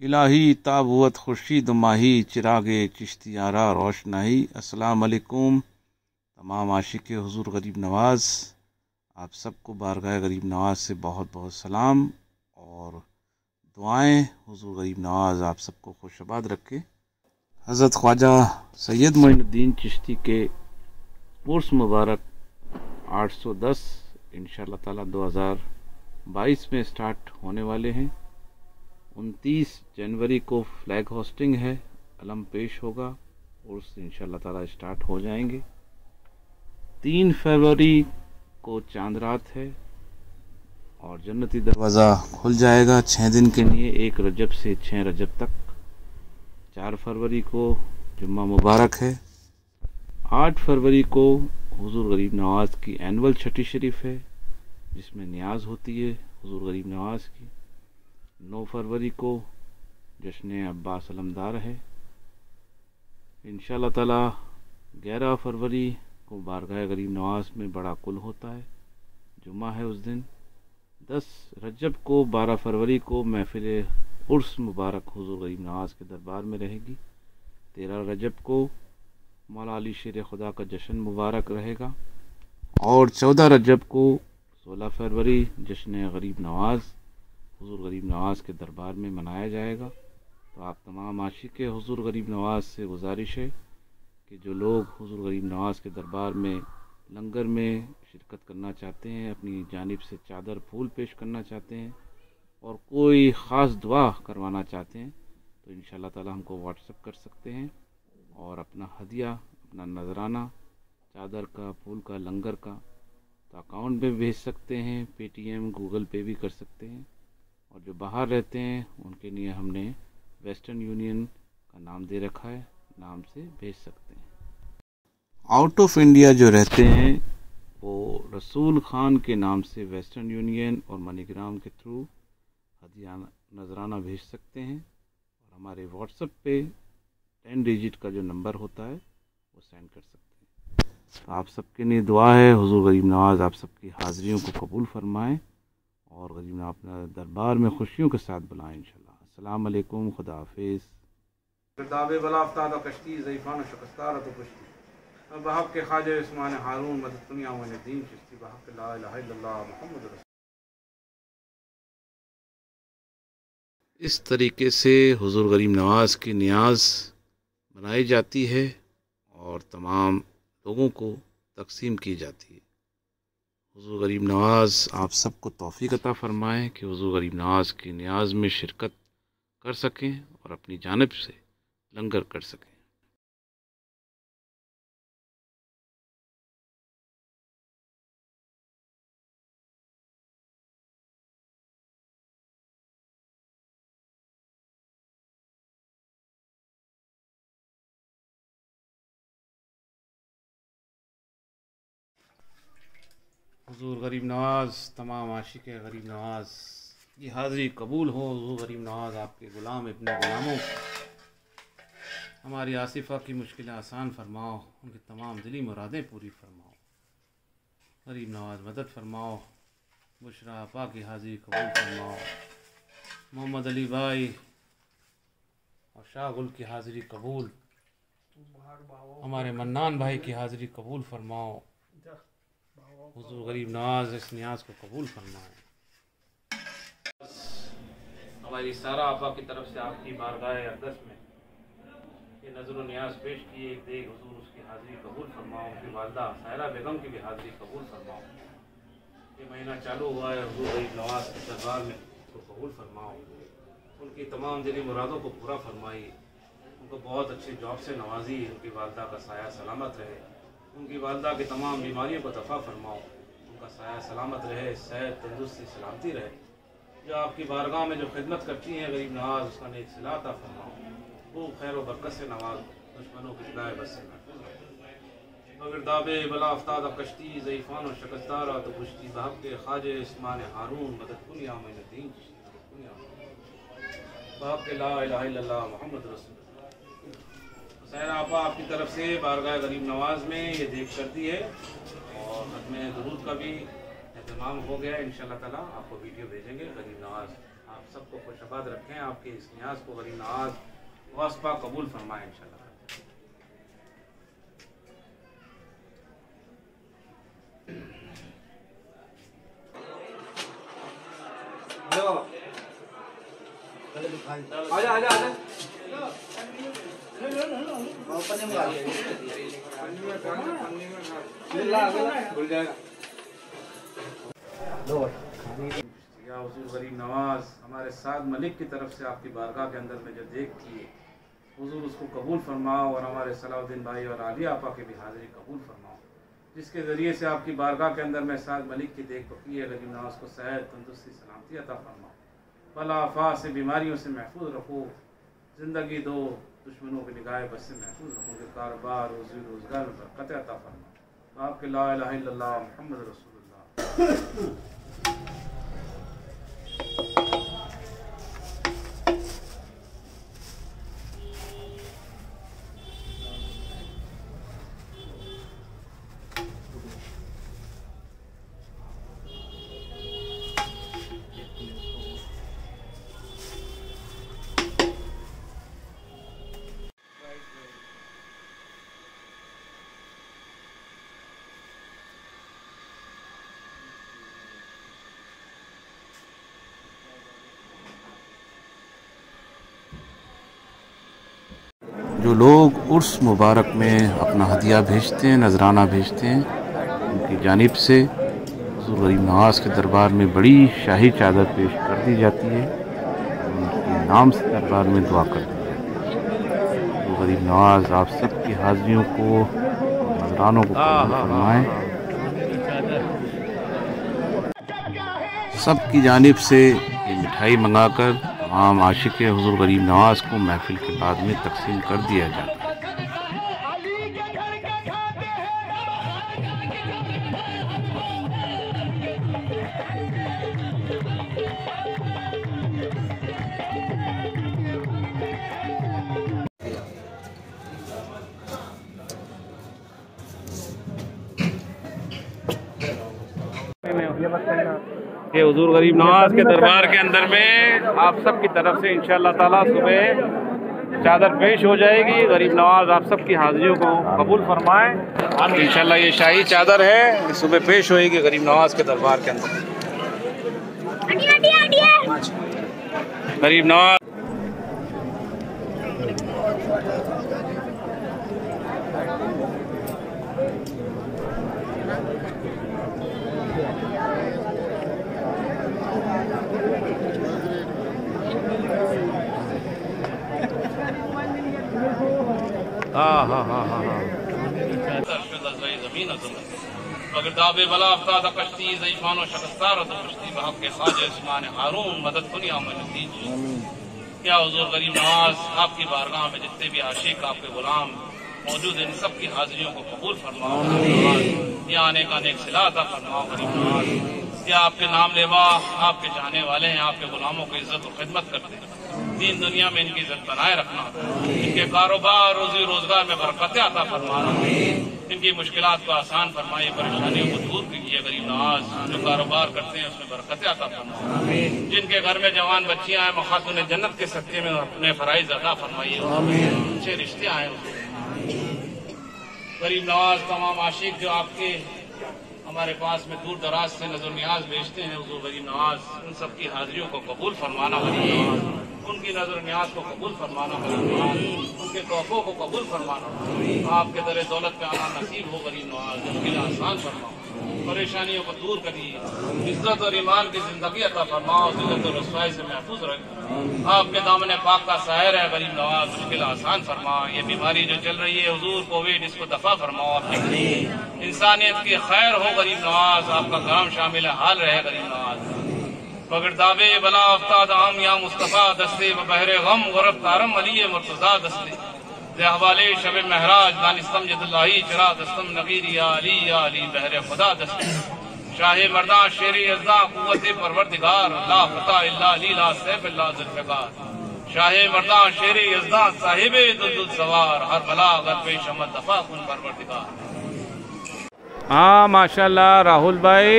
इलाही ताबुत खुर्शीद माही चिराग चिश्तियारा रोशनाई। अस्सलाम वालेकुम तमाम आशिक हुजूर गरीब नवाज़। आप सबको बारगाह गरीब नवाज़ से बहुत बहुत सलाम और दुआएँ। हुजूर गरीब नवाज़, आप सबको खुशबाद रखे। हज़रत ख्वाजा सैयद मोइनुद्दीन चिश्ती के उर्स मुबारक 810 इन ताला 2022 में स्टार्ट होने वाले हैं। उनतीस जनवरी को फ्लैग होस्टिंग है अलम पेश होगा, और इन ताला स्टार्ट हो जाएँगे। तीन फरवरी को चाँद रात है, और जन्नती दरवाज़ा खुल जाएगा छः दिन के लिए, एक रजब से छः रजब तक। चार फरवरी को जुम्मा मुबारक है। आठ फरवरी को हुजूर गरीब नवाज़ की एनुअल छठी शरीफ है, जिसमें न्याज होती है हुजूर गरीब नवाज़ की। नौ फरवरी को जश्न अब्बास अलमदार है। इन ताला, ग्यारह फरवरी को बारगाह गरीब नवाज़ में बड़ा कुल होता है, जुम्मा है उस दिन। दस रजब को, बारह फरवरी को महफिल उर्स मुबारक हुजूर गरीब नवाज़ के दरबार में रहेगी। तेरह रजब को मौला अली शेर खुदा का जश्न मुबारक रहेगा। और चौदह रजब को सोलह फरवरी जश्न गरीब नवाज़ हुजूर गरीब नवाज़ के दरबार में मनाया जाएगा। तो आप तमाम आशिक हुजूर गरीब नवाज़ से गुजारिश है कि जो लोग हुजूर गरीब नवाज़ के दरबार में, लंगर में शिरकत करना चाहते हैं, अपनी जानब से चादर फूल पेश करना चाहते हैं और कोई ख़ास दुआ करवाना चाहते हैं तो इन ताला हमको व्हाट्सअप कर सकते हैं और अपना हदिया, अपना नजराना, चादर का, फूल का, लंगर का तो अकाउंट में भेज सकते हैं, पेटीएम, गूगल पे भी कर सकते हैं। और जो बाहर रहते हैं, उनके लिए हमने वेस्टर्न यूनियन का नाम दे रखा है, नाम से भेज सकते हैं। आउट ऑफ़ इंडिया जो रहते हैं, वो रसूल ख़ान के नाम से वेस्टर्न यूनियन और मनीग्राम के थ्रू हदिया नजराना भेज सकते हैं। और हमारे व्हाट्सएप पे टेन डिजिट का जो नंबर होता है, वो सेंड कर सकते हैं। तो आप सबके लिए दुआ है, हुजूर गरीब नवाज़, आप सबकी हाज़िरियों को कबूल फरमाएँ। और गरीब अपना दरबार में खुशियों के साथ बुलाएँ इंशाल्लाह। अस्सलाम वालेकुम खुदा हाफिज़। कश्ती ज़ईफ़ान शकस्तार तो कश्ती के ख्वाजा हारून मदद दुनिया दीन चिश्ती बहक ला इलाहा इल्लल्लाह मुहम्मद इस तरीके से हुजूर गरीब नवाज़ की न्याज बनाई जाती है और तमाम लोगों को तकसीम की जाती है। हजू गरीब नवाज़, आप सबको तोफ़ी अता फ़रमाएँ कि हजू गरीब नवाज़ की न्याज में शिरकत कर सकें और अपनी जानब से लंगर कर सकें। हजूर गरीब नवाज़, तमाम आशिक गरीब नवाज़। की हाज़िरी कबूल हो, हजूर गरीब नवाज़, आपके ग़ुलाम अपने ग़ुलामों। हमारी आसिफ़ा की मुश्किलें आसान फरमाओ, उनकी तमाम दिली मुरादें पूरी फरमाओ। गरीब नवाज़, मदद फरमाओ। बुशरा आपा की हाज़िरी कबूल फरमाओ। मोहम्मद अली भाई, और शाह गुल की हाज़िरी कबूल। हमारे मन्नान भाई की हाज़िरी कबूल फरमाओ। हजूर गरीब नवाज़ इस न्याज को कबूल फरमाए। हमारी सारा आपा की तरफ़ से आपकी बारगाह अकदस में ये नज़र न्याज पेश किए देख हजूर उसकी हाज़िरी कबूल फरमाओ उनकी वालदा सायरा बेगम की भी हाज़िरी कबूल फरमाओ ये महीना चालू हुआ है, हजूर गरीब नवाज़ के दरबार में उसको कबूल फरमाओ उनकी तमाम दिली मुरादों को पूरा फरमाई उनको बहुत अच्छी जॉब से नवाजी, उनकी वालदा का साया सलामत रहे। उनकी वालदा की तमाम बीमारियों को दफ़ा फरमाओ। उनका साया सलामत रहे सेहत तंदुरुस्ती सलामती रहे। जो आपकी बारगाह में जो खिदमत करती हैं, गरीब नवाज़, उसका नेक सिलाता फरमाओ। वो खैर बरकत से नवाज़, दुश्मनों की जुदाए बस से मगर दाबे बला आफ्ताद कश्ती, ज़ईफ़ान और शकस्तारा तो कुश्ती बहब के ख्वाज इस्मान हारून, मदद मैंने दीन के ला मोहम्मद रसूल सैर आपा आपकी तरफ़ से बारगाह गरीब नवाज़ में ये देख कर दी है और खत्म दरूद का भी अहतमाम हो गया इन ताला। आपको वीडियो भेजेंगे, गरीब नवाज़। आप सबको खुशबाद रखें, आपके इस न्याज को गरीब नवाज़ वास्पा कबूल फरमाएँ, इंशाल्लाह आजा आजा आजा भूल जाएगा या नवाज़ हमारे साथ मलिक की तरफ़ से आपकी बारगाह के अंदर में जो देख की है हुजूर उसको कबूल फरमाओ और हमारे सलाउद्दीन भाई और आलिया आपा के भी हाजिरी कबूल फरमाओ जिसके ज़रिए से आपकी बारगाह के अंदर में साद मलिक की देख पकी है गरीब नवाज़ को सेहत तंदुरुस्ती सलामती अता फरमाओ बला आफा से बीमारियों से महफूज रखो ज़िंदगी दो दुश्मनों की निगाह बस से महफूज रखो कि कारोबार, रोजी रोज़गार में बरकत अता फरमा। आपके ला इलाहा इल्लल्लाह जो लोग उर्स मुबारक में अपना हदिया भेजते हैं नजराना भेजते हैं उनकी जानिब से गरीब नवाज़ के दरबार में बड़ी शाही चादर पेश कर दी जाती है उनके नाम से दरबार में दुआ कर दी जाती है। तो गरीब नवाज़ आप सबकी हाजिरियों को नजरानों को कबूल फरमाएँ। सबकी जानिब से ये मिठाई मंगाकर तमाम आशिक हजूर गरीब नवाज़ को महफिल के बाद में तकसीम कर दिया जाता है। हजूर गरीब नवाज़ के दरबार के अंदर में आप सब की तरफ़ से इंशाल्लाह ताला सुबह चादर पेश हो जाएगी। गरीब नवाज़ आप सब की हाजिरियों को कबूल फरमाएँ। इंशाल्लाह ये शाही चादर है सुबह पेश होएगी गरीब नवाज़ के दरबार के अंदर। गरीब नवाज़ हाँ हाँ हाँ हाँ। अगर दाबे बला अफ्ताद कश्ती ज़ईफान शकस्तार तो कश्ती बहक के खाज उस्मान हारून मदद दुनिया में दीजिए। क्या हुजूर गरीब नवाज़ आपकी बारगाह में जितने भी आशिक आपके गुलाम मौजूद हैं इन सब की हाजिरियों को कबूल फरमाओ। या आने का नेक सिला अता फरमाओ गरीब नवाज़। या आपके नाम लेवा आपके जाने वाले हैं आपके गुलामों की इज़्ज़त और खिदमत करते हैं। दीन दुनिया में इनकी इज़्ज़त बनाए रखना। इनके कारोबार रोजी रोज़गार में बरकत आता फरमाना। इनकी मुश्किल को आसान फरमाइए, परेशानियों को दूर कीजिए, गरीब नवाज़ जो कारोबार करते हैं, उसमें बरकत आता फरमाए। जिनके घर में जवान बच्चियाँ हैं मखातून जन्नत के सत्य में अपने फराइज अदा फरमाइए। उनसे रिश्ते आए गरीब नवाज़ तमाम आशिक जो आपके हमारे पास में दूर दराज से नज़र न्याज भेजते हैं, हजूर गरीब नवाज़ उन सबकी हाजिरियों को कबूल फरमाना। नवाज़ उनकी नज़र न्याज को कबूल फरमाना उनके तोहफों को कबूल फरमाना आपके दर दौलत पे आना नसीब हो, गरीब नवाज़ लिए आसान फरमाओ। परेशानियों को दूर करिए। इज़्ज़त और ईमान की ज़िंदगी अता फरमाओ जिल्लत और रसवाई से महफूज रखें। आपके दामन पाक का सायर है, गरीब नवाज़ लिए आसान फरमाओ। ये बीमारी जो चल रही है, हजूर, कोविड, इसको दफ़ा फरमाओ आपके इंसानियत की खैर हो, गरीब नवाज़। आपका काम शामिल है, हाल रहे, गरीब नवाज़। मगर दावे बला अफ्ताद आम या मुस्तफ़ा दस्ते बहरे गम, गरब तारम अली मुर्तजा दस्ते। हवाले शब महराज दानिस्तम जदुल्लाही चरा दस्तम नगीर या अली या अली बहरे खुदा दस्ते। शाह मर्दा शेर अज्जा कुत परवरदिगार ला फता इल्ला अली ला सैफ इल्ला जुल्फिकार शाह मर्दा शेर यजदा साहिब दुल सवार, हर बला अगर पेश अमद दफ़ा कुन परवरदिगार। हाँ माशाल्लाह, राहुल भाई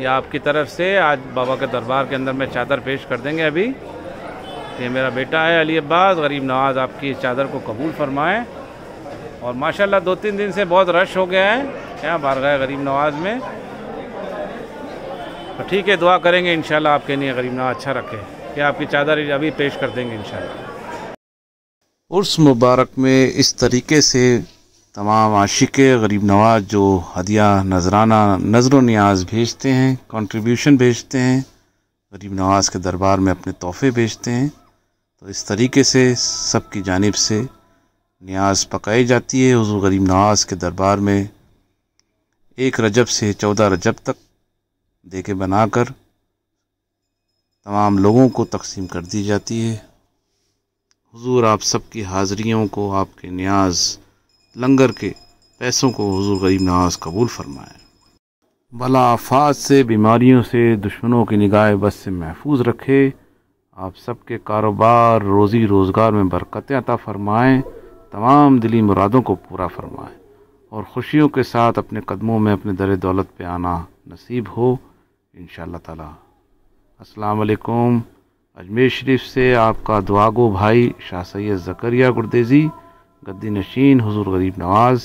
ये आपकी तरफ़ से आज बाबा के दरबार के अंदर में चादर पेश कर देंगे अभी। ये मेरा बेटा है अली अब्बास, गरीब नवाज़, आपकी इस चादर को कबूल फरमाएँ। और माशाल्लाह दो तीन दिन से बहुत रश हो गया है। क्या बारगाह गरीब नवाज़ में? तो ठीक है, दुआ करेंगे इन आपके लिए गरीब नवाज़ अच्छा रखे। कि आपकी चादर अभी पेश कर देंगे इन उर्स मुबारक में इस तरीके से तमाम आशिक, गरीब नवाज़ जो हदिया नजराना नज़र न्याज भेजते हैं कंट्रीब्यूशन भेजते हैं, गरीब नवाज़ के दरबार में अपने तोहफे भेजते हैं। तो इस तरीके से, सबकी जानब से न्याज पकाई जाती है। हजूर गरीब नवाज़ के दरबार में एक रजब से चौदह रजब तक दे के बनाकर तमाम लोगों को तकसीम कर दी जाती है। हुजूर, आप सबकी हाज़रियों को आपके न्याज लंगर के पैसों को हजूर गरीब नवाज़ कबूल फरमाए। बला आफात से, बीमारियों से, दुश्मनों की निगाह बस से महफूज रखे। आप सबके कारोबार, रोज़ी रोज़गार में बरकतें अता फ़रमाएँ, तमाम दिली मुरादों को पूरा फरमाएँ। और ख़ुशियों के साथ अपने कदमों में अपने दर दौलत पे आना नसीब हो इन ताला। अस्सलाम अजमेर शरीफ से आपका दुआगो भाई शाह सैद ज़करिया गुरदेज़ी। गद्दी नशीन हजूर गरीब नवाज़।